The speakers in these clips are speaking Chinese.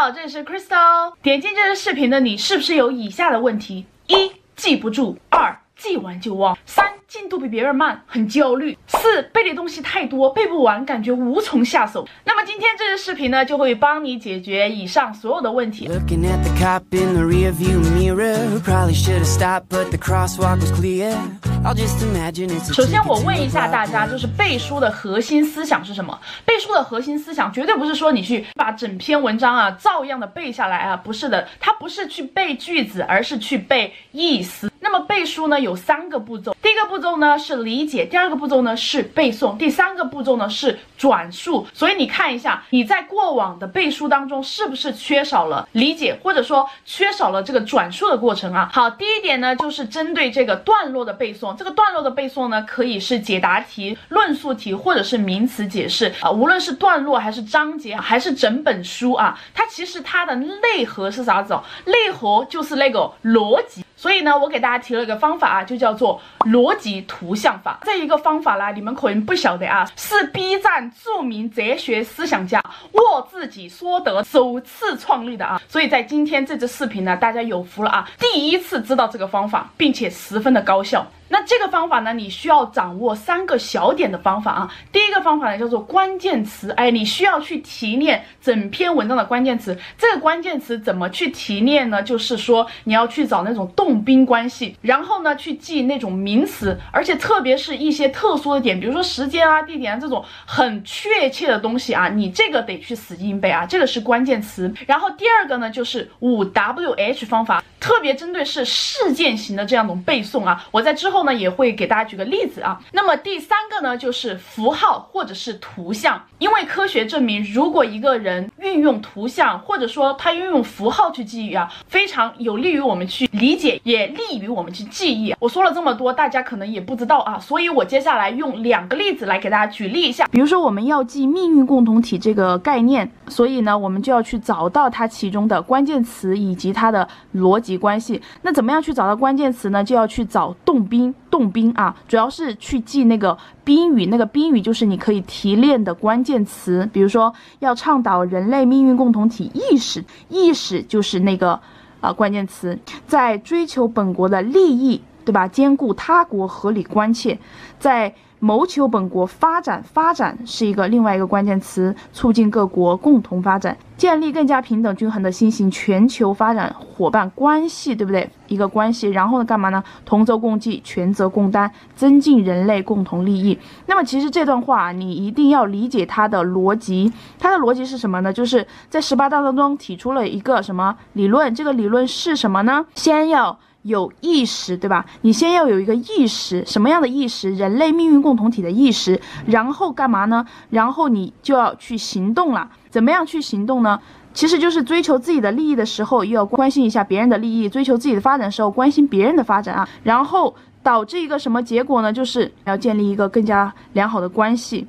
好，这里是 Crystal。点进这支视频的你，是不是有以下的问题？一、记不住；二、记完就忘；三、进度比别人慢，很焦虑；四、背的东西太多，背不完，感觉无从下手。那么今天这支视频呢，就会帮你解决以上所有的问题。首先我问一下大家就是背书的核心思想是什么？背书的核心思想绝对不是说你去把整篇文章啊照样的背下来啊不是的它不是去背句子而是去背意思。那么背书呢有三个步骤，第一个步骤呢是理解，第二个步骤呢是背诵，第三个步骤呢是转述。所以你看一下，你在过往的背书当中是不是缺少了理解，或者说缺少了这个转述的过程啊？好，第一点呢就是针对这个段落的背诵，这个段落的背诵呢可以是解答题、论述题，或者是名词解释啊，无论是段落还是章节，还是整本书啊，它其实它的内核是啥子哦？内核就是那个逻辑。所以呢，我给大家提了一个方法啊，就叫做逻辑图像法。这一个方法呢，你们可能不晓得啊，是 B 站著名哲学思想家沃自己说德首次创立的啊。所以在今天这支视频呢，大家有福了啊，第一次知道这个方法，并且十分的高效。那这个方法呢，你需要掌握三个小点的方法啊。第一个方法呢叫做关键词，哎，你需要去提炼整篇文章的关键词。这个关键词怎么去提炼呢？就是说你要去找那种动宾关系，然后呢去记那种名词，而且特别是一些特殊的点，比如说时间啊、地点啊这种很确切的东西啊，你这个得去死记硬背啊，这个是关键词。然后第二个呢就是五 W H 方法。特别针对是事件型的这样种背诵啊，我在之后后呢也会给大家举个例子啊。那么第三个呢就是符号或者是图像，因为科学证明，如果一个人运用图像或者说他运用符号去记忆啊，非常有利于我们去理解，也利于我们去记忆。我说了这么多，大家可能也不知道啊，所以我接下来用两个例子来给大家举例一下。比如说我们要记命运共同体这个概念，所以呢我们就要去找到它其中的关键词以及它的逻辑。关系，那怎么样去找到关键词呢？就要去找动宾，动宾啊，主要是去记那个宾语，那个宾语就是你可以提炼的关键词。比如说，要倡导人类命运共同体意识，意识就是那个啊关键词，在追求本国的利益，对吧？兼顾他国合理关切，在。谋求本国发展，发展是一个另外一个关键词，促进各国共同发展，建立更加平等均衡的新型全球发展伙伴关系，对不对？一个关系，然后呢，干嘛呢？同舟共济，权责共担，增进人类共同利益。那么，其实这段话你一定要理解它的逻辑，它的逻辑是什么呢？就是在十八大当中提出了一个什么理论？这个理论是什么呢？先要。有意识，对吧？你先要有一个意识，什么样的意识？人类命运共同体的意识。然后干嘛呢？然后你就要去行动了。怎么样去行动呢？其实就是追求自己的利益的时候，又要关心一下别人的利益；追求自己的发展的时候，关心别人的发展啊。然后导致一个什么结果呢？就是要建立一个更加良好的关系。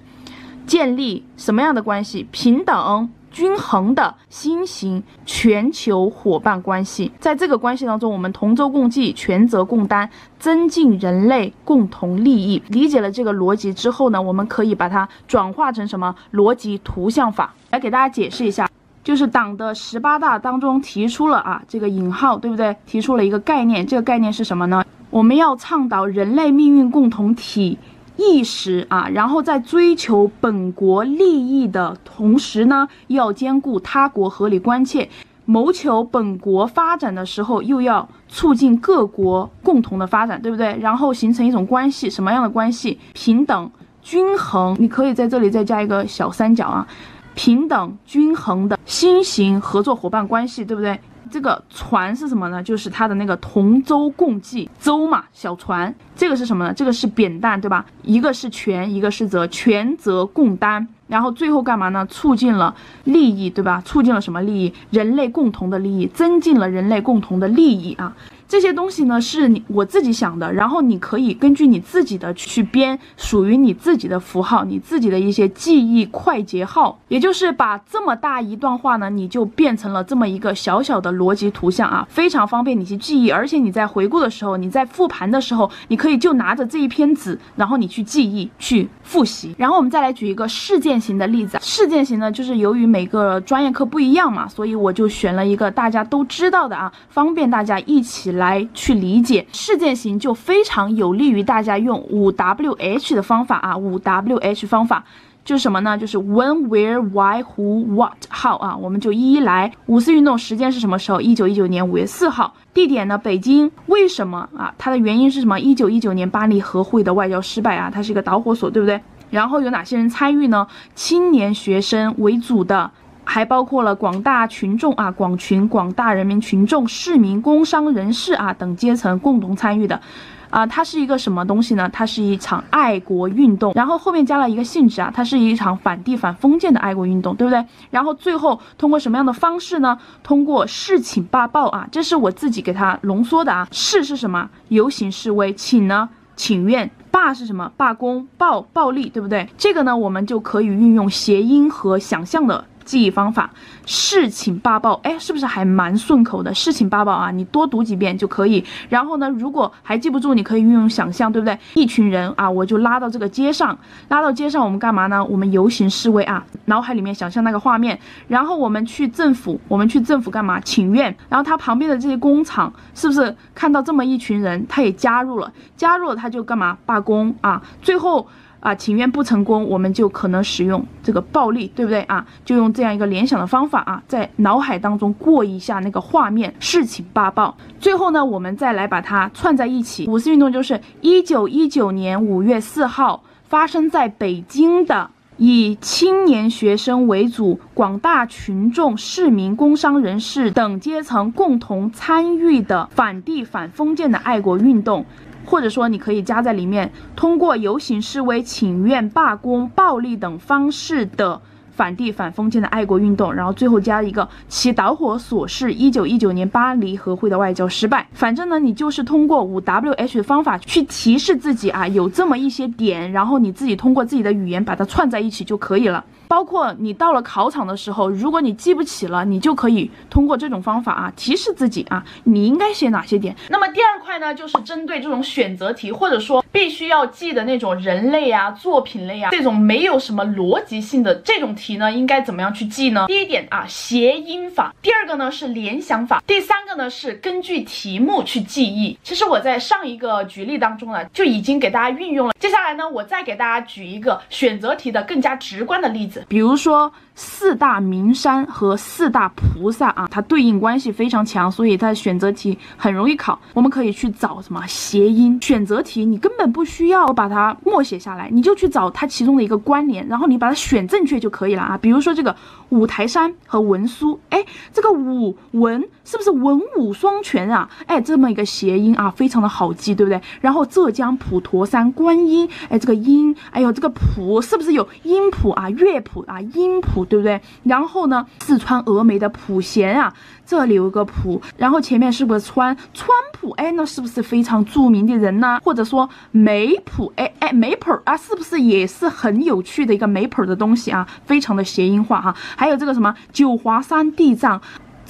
建立什么样的关系？平等。均衡的新型全球伙伴关系，在这个关系当中，我们同舟共济、权责共担，增进人类共同利益。理解了这个逻辑之后呢，我们可以把它转化成什么逻辑图像法来给大家解释一下。就是党的十八大当中提出了啊，这个引号对不对？提出了一个概念，这个概念是什么呢？我们要倡导人类命运共同体。意识啊，然后在追求本国利益的同时呢，要兼顾他国合理关切，谋求本国发展的时候，又要促进各国共同的发展，对不对？然后形成一种关系，什么样的关系？平等、均衡。你可以在这里再加一个小三角啊，平等、均衡的新型合作伙伴关系，对不对？这个船是什么呢？就是它的那个同舟共济，舟嘛，小船。这个是什么呢？这个是扁担，对吧？一个是权，一个是责，权责共担。然后最后干嘛呢？促进了利益，对吧？促进了什么利益？人类共同的利益，增进了人类共同的利益啊。这些东西呢是你我自己想的，然后你可以根据你自己的去编属于你自己的符号，你自己的一些记忆快捷号，也就是把这么大一段话呢，你就变成了这么一个小小的逻辑图像啊，非常方便你去记忆，而且你在回顾的时候，你在复盘的时候，你可以就拿着这一篇纸，然后你去记忆去复习。然后我们再来举一个事件型的例子，事件型呢，就是由于每个专业课不一样嘛，所以我就选了一个大家都知道的啊，方便大家一起来。来去理解事件型就非常有利于大家用五 W H 的方法啊，五 W H 方法就是什么呢？就是 When, Where, Why, Who, What, How 啊，我们就一一来。五四运动时间是什么时候？一九一九年五月四号。地点呢？北京。为什么啊？它的原因是什么？一九一九年巴黎和会的外交失败啊，它是一个导火索，对不对？然后有哪些人参与呢？青年学生为主的。还包括了广大群众啊，广群广大人民群众、市民、工商人士啊等阶层共同参与的，啊，它是一个什么东西呢？它是一场爱国运动，然后后面加了一个性质啊，它是一场反帝反封建的爱国运动，对不对？然后最后通过什么样的方式呢？通过示请罢报啊，这是我自己给它浓缩的啊。示是什么？游行示威。请呢？请愿。罢是什么？罢工。暴暴力，对不对？这个呢，我们就可以运用谐音和想象的。记忆方法，事请罢报，哎，是不是还蛮顺口的？事请罢报啊，你多读几遍就可以。然后呢，如果还记不住，你可以运用想象，对不对？一群人啊，我就拉到这个街上，拉到街上，我们干嘛呢？我们游行示威啊，脑海里面想象那个画面。然后我们去政府，我们去政府干嘛？请愿。然后他旁边的这些工厂，是不是看到这么一群人，他也加入了？加入了他就干嘛？罢工啊！最后。啊，请愿不成功，我们就可能使用这个暴力，对不对啊？就用这样一个联想的方法啊，在脑海当中过一下那个画面，事情罢报。最后呢，我们再来把它串在一起。五四运动就是一九一九年五月四号发生在北京的，以青年学生为主，广大群众、市民、工商人士等阶层共同参与的反帝反封建的爱国运动。或者说，你可以加在里面，通过游行示威、请愿、罢工、暴力等方式的反帝反封建的爱国运动，然后最后加一个其导火索是一九一九年巴黎和会的外交失败。反正呢，你就是通过五 W H 的方法去提示自己啊，有这么一些点，然后你自己通过自己的语言把它串在一起就可以了。包括你到了考场的时候，如果你记不起了，你就可以通过这种方法啊提示自己啊，你应该写哪些点。那么第二块呢，就是针对这种选择题，或者说必须要记的那种人类啊、作品类啊这种没有什么逻辑性的这种题呢，应该怎么样去记呢？第一点啊，谐音法；第二个呢是联想法；第三个呢是根据题目去记忆。其实我在上一个举例当中呢，就已经给大家运用了。接下来呢，我再给大家举一个选择题的更加直观的例子。比如说四大名山和四大菩萨啊，它对应关系非常强，所以它选择题很容易考。我们可以去找什么谐音？选择题你根本不需要把它默写下来，你就去找它其中的一个关联，然后你把它选正确就可以了啊。比如说这个五台山和文殊，哎，这个武文是不是文武双全啊？哎，这么一个谐音啊，非常的好记，对不对？然后浙江普陀山观音，哎，这个音，哎呦，这个普是不是有音谱啊？乐谱。啊，音谱对不对？然后呢，四川峨眉的普贤啊，这里有一个普，然后前面是不是川川普？哎，那是不是非常著名的人呢？或者说梅普？哎哎，梅普啊，是不是也是很有趣的一个梅普的东西啊？非常的谐音化哈。还有这个什么九华山地藏。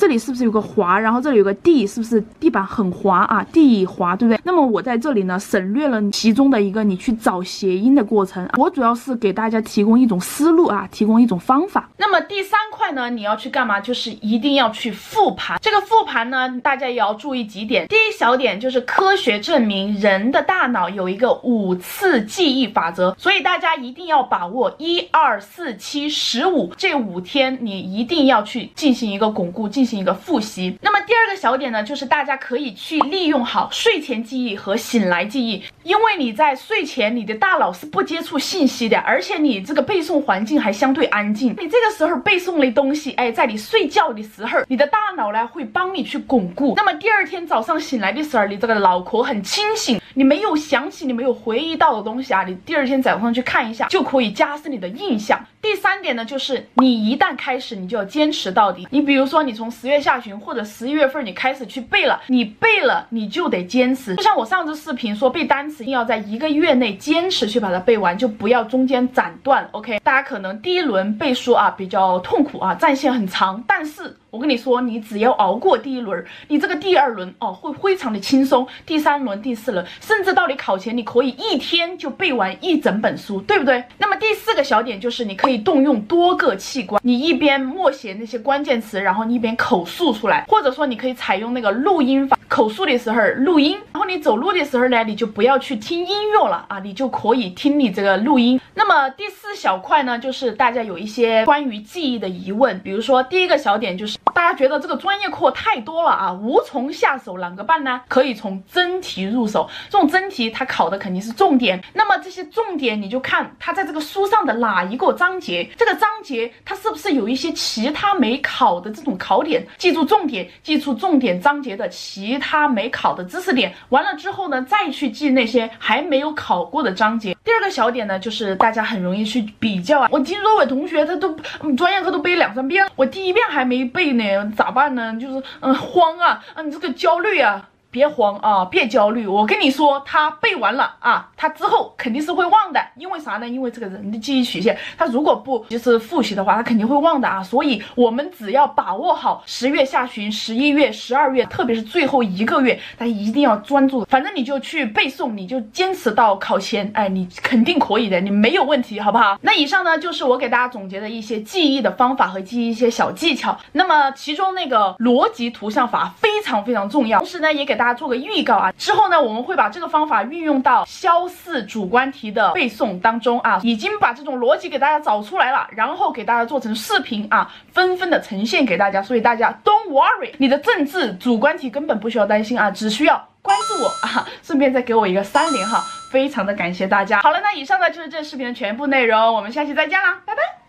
这里是不是有个滑？然后这里有个地，是不是地板很滑啊？地滑，对不对？那么我在这里呢，省略了其中的一个你去找谐音的过程。我主要是给大家提供一种思路啊，提供一种方法。那么第三块呢，你要去干嘛？就是一定要去复盘。这个复盘呢，大家也要注意几点。第一小点就是科学证明人的大脑有一个五次记忆法则，所以大家一定要把握一二四七十五这五天，你一定要去进行一个巩固进行。进行一个复习。那。第二个小点呢，就是大家可以去利用好睡前记忆和醒来记忆，因为你在睡前，你的大脑是不接触信息的，而且你这个背诵环境还相对安静。你这个时候背诵的东西，哎，在你睡觉的时候，你的大脑呢会帮你去巩固。那么第二天早上醒来的时候，你这个脑壳很清醒，你没有想起，你没有回忆到的东西啊，你第二天早上去看一下，就可以加深你的印象。第三点呢，就是你一旦开始，你就要坚持到底。你比如说，你从十月下旬或者十一月月份你开始去背了，你背了你就得坚持。就像我上次视频说背单词，一定要在一个月内坚持去把它背完，就不要中间斩断。OK，大家可能第一轮背书啊比较痛苦啊，战线很长，但是。我跟你说，你只要熬过第一轮，你这个第二轮哦会非常的轻松。第三轮、第四轮，甚至到你考前，你可以一天就背完一整本书，对不对？那么第四个小点就是，你可以动用多个器官，你一边默写那些关键词，然后你一边口述出来，或者说你可以采用那个录音法，口述的时候录音，然后你走路的时候呢，你就不要去听音乐了啊，你就可以听你这个录音。那么第四小块呢，就是大家有一些关于记忆的疑问，比如说第一个小点就是。大家觉得这个专业课太多了啊，无从下手，啷个办呢？可以从真题入手，这种真题它考的肯定是重点。那么这些重点你就看它在这个书上的哪一个章节，这个章节它是不是有一些其他没考的这种考点？记住重点，记住重点章节的其他没考的知识点。完了之后呢，再去记那些还没有考过的章节。第二个小点呢，就是大家很容易去比较啊。我听说我同学他都专业课都背两三遍了，我第一遍还没背呢。咋办呢？就是嗯慌啊啊，你这个焦虑啊。别慌啊，别焦虑。我跟你说，他背完了啊，他之后肯定是会忘的。因为啥呢？因为这个人的记忆曲线，他如果不及时复习的话，他肯定会忘的啊。所以，我们只要把握好十月下旬、十一月、十二月，特别是最后一个月，大家一定要专注。反正你就去背诵，你就坚持到考前，哎，你肯定可以的，你没有问题，好不好？那以上呢，就是我给大家总结的一些记忆的方法和记忆一些小技巧。那么，其中那个逻辑图像法非常非常重要，同时呢，也给。大家做个预告啊，之后呢，我们会把这个方法运用到肖四主观题的背诵当中啊，已经把这种逻辑给大家找出来了，然后给大家做成视频啊，纷纷的呈现给大家，所以大家 don't worry，你的政治主观题根本不需要担心啊，只需要关注我啊，顺便再给我一个三连哈，非常的感谢大家。好了，那以上呢就是这视频的全部内容，我们下期再见啦，拜拜。